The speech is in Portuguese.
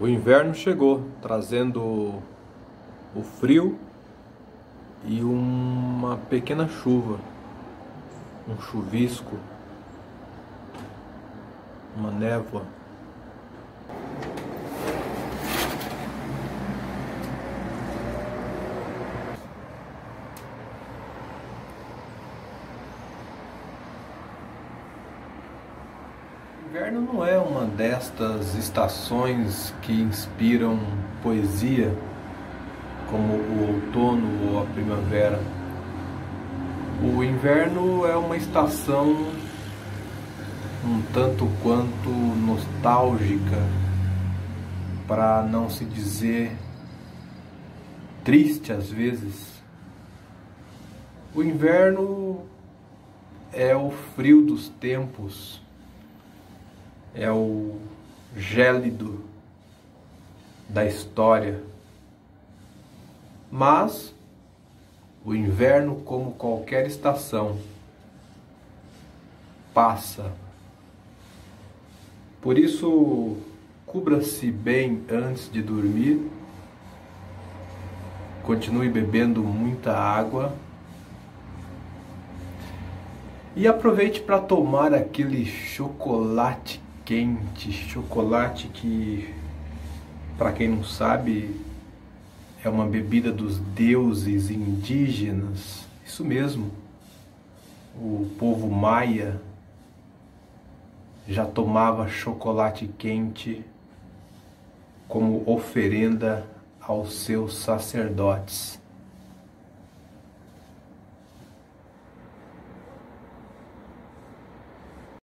O inverno chegou, trazendo o frio e uma pequena chuva, um chuvisco, uma névoa. Inverno não é uma destas estações que inspiram poesia, como o outono ou a primavera. O inverno é uma estação um tanto quanto nostálgica, para não se dizer triste às vezes. O inverno é o frio dos tempos é o gélido da história. Mas o inverno, como qualquer estação, passa. Por isso, cubra-se bem antes de dormir. Continue bebendo muita água. E aproveite para tomar aquele chocolate quente, chocolate que, para quem não sabe, é uma bebida dos deuses indígenas. Isso mesmo. O povo maia já tomava chocolate quente como oferenda aos seus sacerdotes.